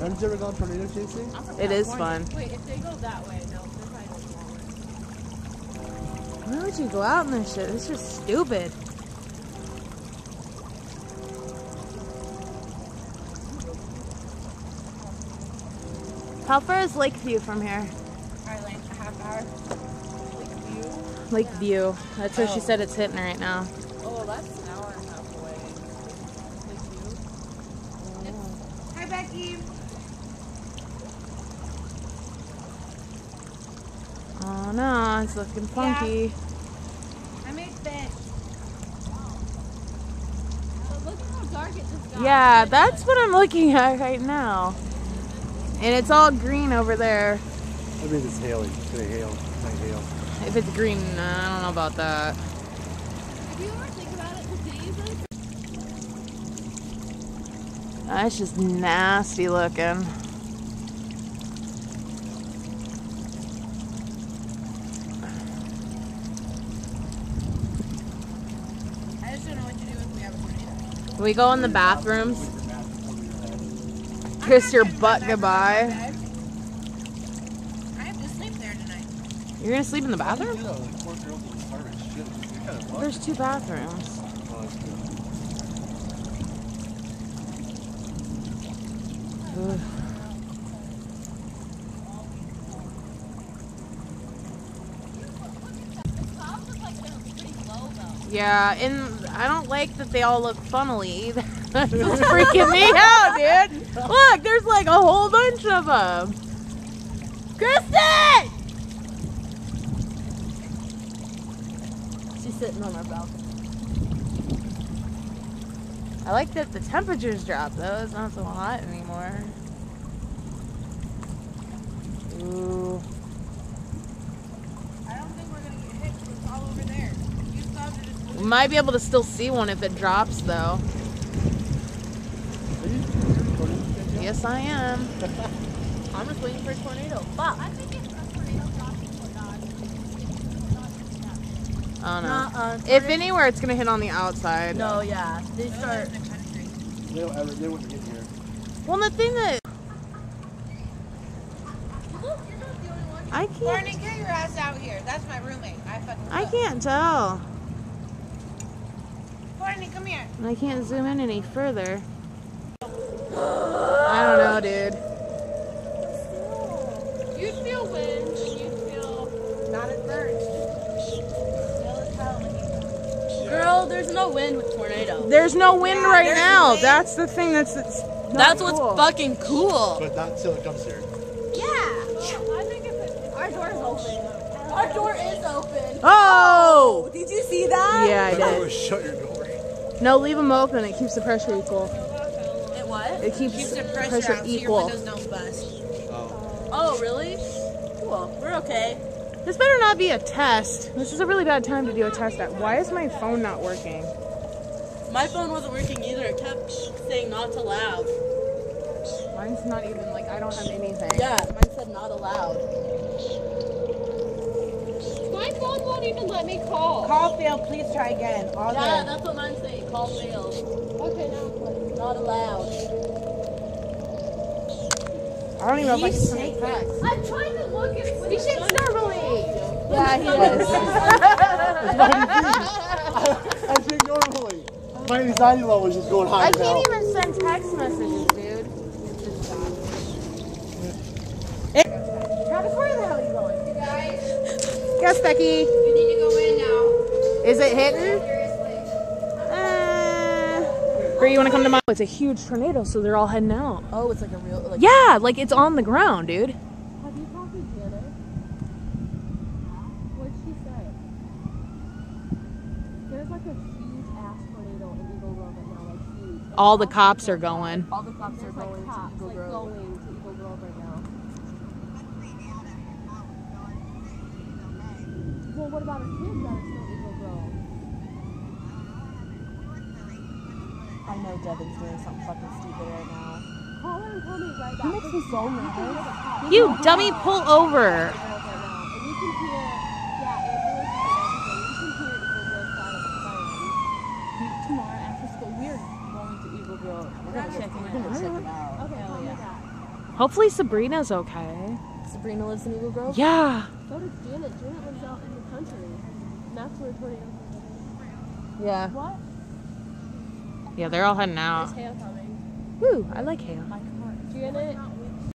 fun? Did you ever go tornado chasing? It is fun. Wait, if they go that way, no, they're probably smaller. Why would you go out in this shit? It's just stupid. How far is Lakeview from here? Probably like a half hour. Like view. Lakeview. That's where she Oh. said it's hitting right now. Oh, that's an hour and a half away. Like view. Mm. Hi, Becky. Oh no, it's looking funky. I made fish. But look at how dark it just got. Yeah, that's what I'm looking at right now. And it's all green over there. That means it's hailing. It's gonna hail. It might hail. If it's green, uh, I don't know about that. If you ever think about it, the That's just nasty looking. I just don't know what to do if we have a tornado. Can we go in the bathrooms? Kiss your butt goodbye. I have to sleep there tonight. You're gonna sleep in the bathroom? There's two like four girls in the apartment. Shit, you're kind of lucky. There's two bathrooms. Oh, that's good. Ugh. Tops look like they're pretty low though. Yeah, and I don't like that they all look funnily either. That's freaking me out, dude. Look, there's like a whole bunch of them. Kristen! She's sitting on our balcony. I like that the temperatures dropped though. It's not so hot anymore. Ooh. I don't think we're gonna get hit 'cause it's all over there. You clouds are just We might be able to still see one if it drops though. Are you, are you recording this yet? Yes, I am. I'm just waiting for a tornado. Fuck. I think if a tornado drops in Dodge, Oh no. Nuh-uh. If anywhere, it's gonna hit on the outside. No, yeah. They start. They don't ever. They wouldn't get here. Well, the thing that you're not the only one. I can't, Barney, get your ass out here. That's my roommate. I fucking. I can't tell. Barney, come here. And I can't zoom in any further. I don't know, dude. You feel wind and you feel not as burnt. Still as hell when you Girl, there's no wind with tornado. There's no wind Yeah, right now. wind. That's the thing that's, that's not That's what's fucking cool. But not until it comes here. Yeah. I think if our door is open. Our door is open. Oh! Did you see that? Yeah, I Remember, did. shut your door. No, leave them open. It keeps the pressure equal. It what? It keeps, Keeps the pressure, pressure, out equal. so your windows don't bust. Oh. Oh, really? Cool. We're okay. This better not be a test. This is a really bad time to do a test at. Why is my phone not working? My phone wasn't working either. It kept saying not to allowed. Mine's not even like I don't have anything. Yeah, mine said not allowed. My phone won't even let me call. Call failed. Please try again. All Yeah, good. that's what mine's saying. Call failed. Okay, now what? Not allowed. I don't even know if I can send a text. I'm trying to look at. He shakes normally. Yeah, he is. I think normally. My anxiety level is just going high I can't even send text messages, dude. Travis, where the hell are you going? You guys, Yes, Becky. you need to go in now. Is it hitting? Seriously. Uh, Bree, you want to come to my? It's a huge tornado, so they're all heading out. Oh, it's like a real like. Yeah, like it's on the ground, dude. Have you talked to Janet? What'd she say? There's like a huge ass tornado in Eagle Grove right now, like huge. All the cops are going. All the cops are There's like going to Eagle Grove. going to Eagle Grove right now. Well, what about our kids that are still Eagle Grove? I know Devin's doing something fucking stupid right now. Call her and call me right back. He makes me so nervous. You dummy, pull over. right now, and you can hear, yeah, ambulance and everything. You can hear Eagle Grove side of the siren. Tomorrow after school, we're going to Eagle We're gonna check. We're gonna check it out. Okay, call me back. Hopefully Sabrina's okay. Sabrina lives in Eagle Grove. Yeah. So does Janet. Janet lives out in the country. And that's where tornadoes. Yeah. What? Yeah, they're all heading There's out. hail coming. Woo, I like hail. Janet